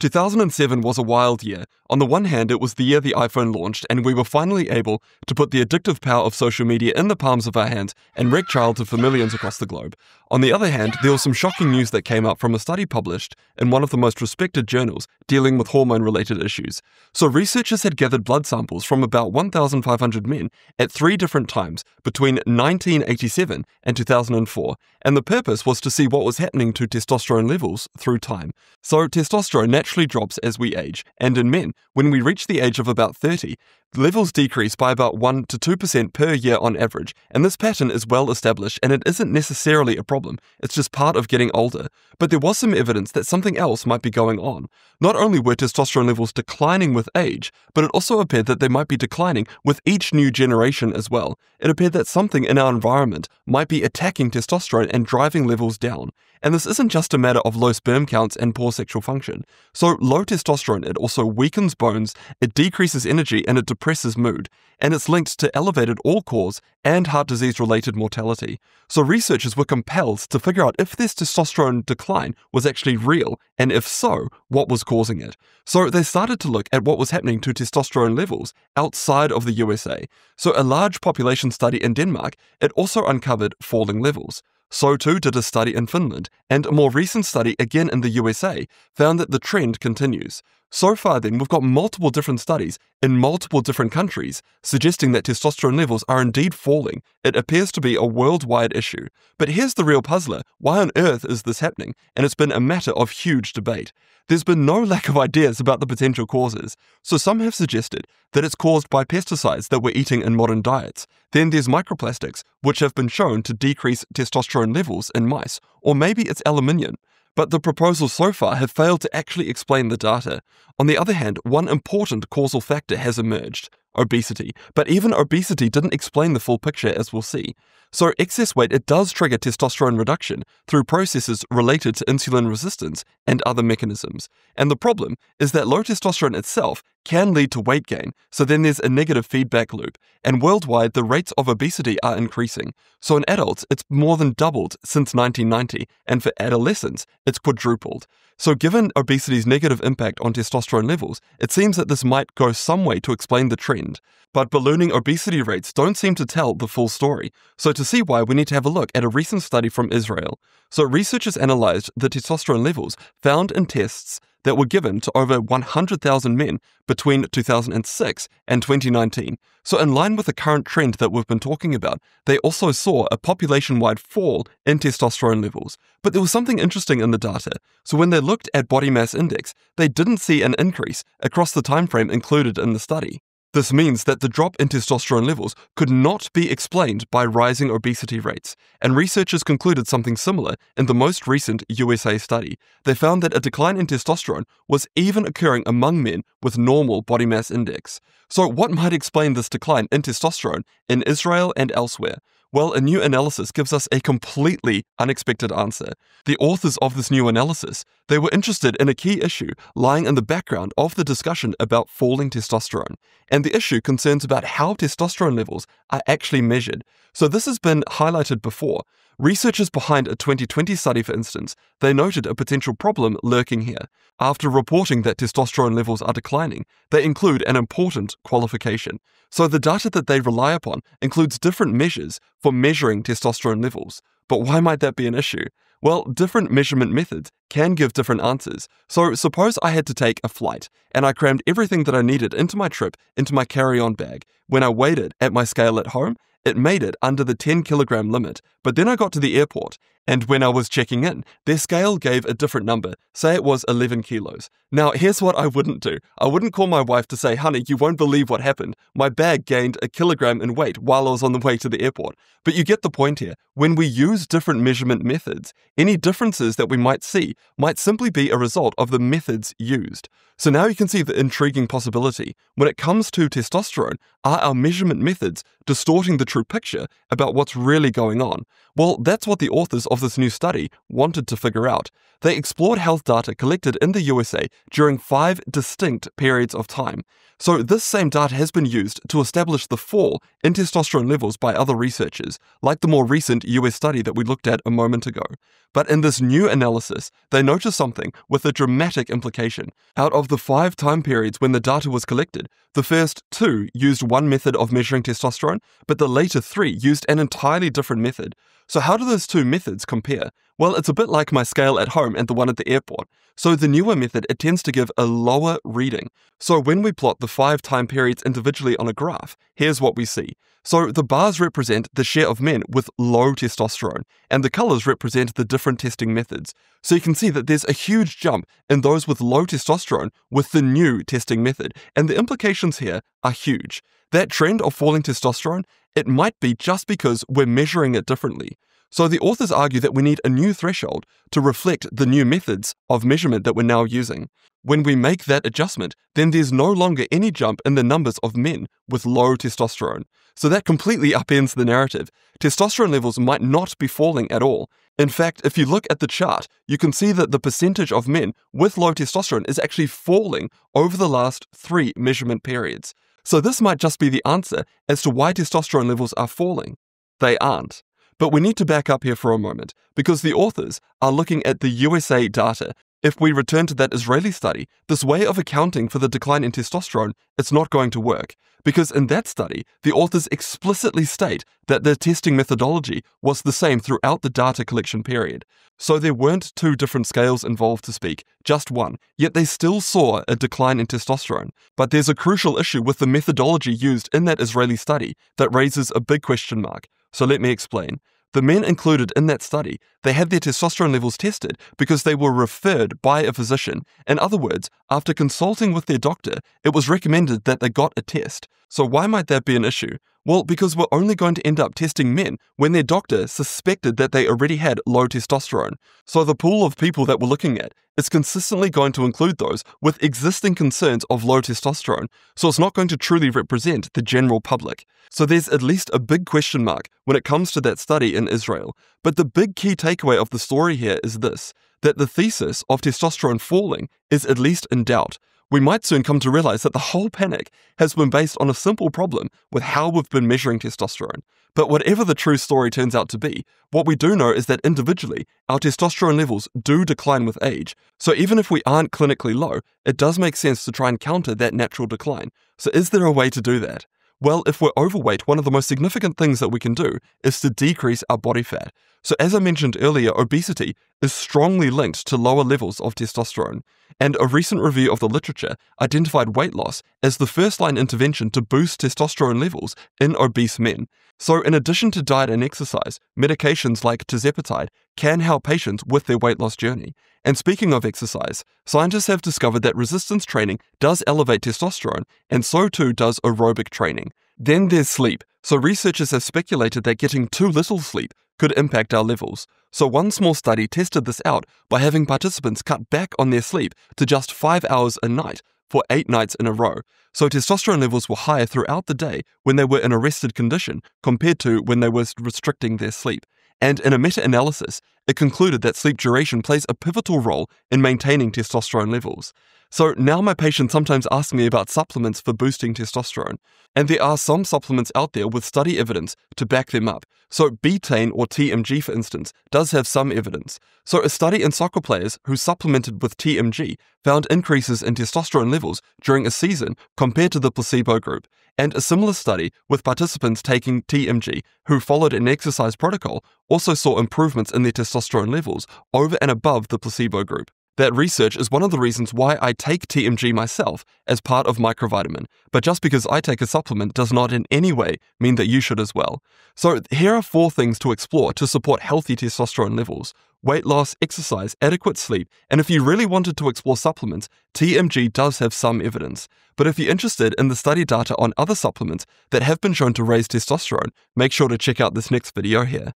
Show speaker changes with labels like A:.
A: 2007 was a wild year. On the one hand, it was the year the iPhone launched, and we were finally able to put the addictive power of social media in the palms of our hands and wreak childhood for millions across the globe. On the other hand, there was some shocking news that came up from a study published in one of the most respected journals dealing with hormone related issues. So, researchers had gathered blood samples from about 1,500 men at three different times between 1987 and 2004, and the purpose was to see what was happening to testosterone levels through time. So, testosterone naturally naturally drops as we age, and in men, when we reach the age of about 30, levels decrease by about 1 to 2% per year on average, and this pattern is well established and it isn't necessarily a problem, it's just part of getting older. But there was some evidence that something else might be going on. Not only were testosterone levels declining with age, but it also appeared that they might be declining with each new generation as well. It appeared that something in our environment might be attacking testosterone and driving levels down. And this isn't just a matter of low sperm counts and poor sexual function. So, low testosterone, it also weakens bones, it decreases energy, and it depresses mood. And it's linked to elevated all cause and heart disease related mortality. So, researchers were compelled to figure out if this testosterone decline was actually real, and if so, what was causing it. So, they started to look at what was happening to testosterone levels outside of the USA. So, a large population study in Denmark, it also uncovered falling levels. So too did a study in Finland, and a more recent study again in the USA found that the trend continues. So far, then, we've got multiple different studies in multiple different countries suggesting that testosterone levels are indeed falling. It appears to be a worldwide issue. But here's the real puzzler why on earth is this happening? And it's been a matter of huge debate. There's been no lack of ideas about the potential causes. So some have suggested that it's caused by pesticides that we're eating in modern diets. Then there's microplastics, which have been shown to decrease testosterone levels in mice. Or maybe it's aluminium. But the proposals so far have failed to actually explain the data. On the other hand, one important causal factor has emerged obesity. But even obesity didn't explain the full picture, as we'll see. So, excess weight it does trigger testosterone reduction through processes related to insulin resistance and other mechanisms. And the problem is that low testosterone itself can lead to weight gain, so then there's a negative feedback loop. And worldwide, the rates of obesity are increasing. So, in adults, it's more than doubled since 1990, and for adolescents, it's quadrupled. So, given obesity's negative impact on testosterone levels, it seems that this might go some way to explain the trend. But ballooning obesity rates don't seem to tell the full story. So, to see why, we need to have a look at a recent study from Israel. So, researchers analyzed the testosterone levels found in tests that were given to over 100,000 men between 2006 and 2019. So, in line with the current trend that we've been talking about, they also saw a population wide fall in testosterone levels. But there was something interesting in the data. So, when they looked at body mass index, they didn't see an increase across the time frame included in the study. This means that the drop in testosterone levels could not be explained by rising obesity rates, and researchers concluded something similar in the most recent USA study. They found that a decline in testosterone was even occurring among men with normal body mass index. So, what might explain this decline in testosterone in Israel and elsewhere? Well, a new analysis gives us a completely unexpected answer. The authors of this new analysis, they were interested in a key issue lying in the background of the discussion about falling testosterone. And the issue concerns about how testosterone levels are actually measured. So this has been highlighted before. Researchers behind a 2020 study, for instance, they noted a potential problem lurking here. After reporting that testosterone levels are declining, they include an important qualification. So the data that they rely upon includes different measures for measuring testosterone levels. But why might that be an issue? Well, different measurement methods can give different answers. So, suppose I had to take a flight and I crammed everything that I needed into my trip into my carry on bag. When I weighed it at my scale at home, it made it under the 10 kilogram limit, but then I got to the airport, and when I was checking in, their scale gave a different number, say it was 11 kilos. Now, here's what I wouldn't do I wouldn't call my wife to say, honey, you won't believe what happened. My bag gained a kilogram in weight while I was on the way to the airport. But you get the point here. When we use different measurement methods, any differences that we might see might simply be a result of the methods used. So now you can see the intriguing possibility. When it comes to testosterone, are our measurement methods distorting the true picture about what's really going on? Well, that's what the authors of this new study wanted to figure out. They explored health data collected in the USA during five distinct periods of time. So, this same data has been used to establish the fall in testosterone levels by other researchers, like the more recent US study that we looked at a moment ago. But in this new analysis, they noticed something with a dramatic implication. Out of the five time periods when the data was collected, the first two used one method of measuring testosterone, but the later three used an entirely different method. So, how do those two methods compare? Well, it's a bit like my scale at home and the one at the airport. So, the newer method, it tends to give a lower reading. So, when we plot the five time periods individually on a graph, here's what we see. So, the bars represent the share of men with low testosterone, and the colors represent the different testing methods. So, you can see that there's a huge jump in those with low testosterone with the new testing method, and the implications here are huge. That trend of falling testosterone, it might be just because we're measuring it differently. So the authors argue that we need a new threshold to reflect the new methods of measurement that we're now using. When we make that adjustment, then there's no longer any jump in the numbers of men with low testosterone. So that completely upends the narrative. Testosterone levels might not be falling at all. In fact, if you look at the chart, you can see that the percentage of men with low testosterone is actually falling over the last three measurement periods. So this might just be the answer as to why testosterone levels are falling. They aren't. But we need to back up here for a moment because the authors are looking at the USA data. If we return to that Israeli study, this way of accounting for the decline in testosterone, it's not going to work. Because in that study, the authors explicitly state that their testing methodology was the same throughout the data collection period. So there weren't two different scales involved to speak, just one, yet they still saw a decline in testosterone. But there's a crucial issue with the methodology used in that Israeli study that raises a big question mark. So let me explain. The men included in that study, they had their testosterone levels tested because they were referred by a physician. In other words, after consulting with their doctor, it was recommended that they got a test. So why might that be an issue? Well, because we're only going to end up testing men when their doctor suspected that they already had low testosterone. So the pool of people that we're looking at is consistently going to include those with existing concerns of low testosterone. So it's not going to truly represent the general public. So there's at least a big question mark when it comes to that study in Israel. But the big key takeaway of the story here is this that the thesis of testosterone falling is at least in doubt we might soon come to realize that the whole panic has been based on a simple problem with how we've been measuring testosterone. But whatever the true story turns out to be, what we do know is that individually, our testosterone levels do decline with age. So even if we aren't clinically low, it does make sense to try and counter that natural decline. So is there a way to do that? Well, if we're overweight, one of the most significant things that we can do is to decrease our body fat. So, as I mentioned earlier, obesity is strongly linked to lower levels of testosterone, and a recent review of the literature identified weight loss as the first line intervention to boost testosterone levels in obese men. So, in addition to diet and exercise, medications like tirzepatide can help patients with their weight loss journey. And speaking of exercise, scientists have discovered that resistance training does elevate testosterone, and so too does aerobic training. Then there's sleep. So, researchers have speculated that getting too little sleep could impact our levels. So, one small study tested this out by having participants cut back on their sleep to just five hours a night for eight nights in a row. So, testosterone levels were higher throughout the day when they were in a rested condition compared to when they were restricting their sleep. And in a meta analysis, it concluded that sleep duration plays a pivotal role in maintaining testosterone levels. So now my patients sometimes ask me about supplements for boosting testosterone, and there are some supplements out there with study evidence to back them up. So betaine or TMG, for instance, does have some evidence. So a study in soccer players who supplemented with TMG found increases in testosterone levels during a season compared to the placebo group, and a similar study with participants taking TMG who followed an exercise protocol also saw improvements in their testosterone levels over and above the placebo group. That research is one of the reasons why I take TMG myself as part of microvitamin, but just because I take a supplement does not in any way mean that you should as well. So, here are four things to explore to support healthy testosterone levels weight loss, exercise, adequate sleep, and if you really wanted to explore supplements, TMG does have some evidence. But if you're interested in the study data on other supplements that have been shown to raise testosterone, make sure to check out this next video here.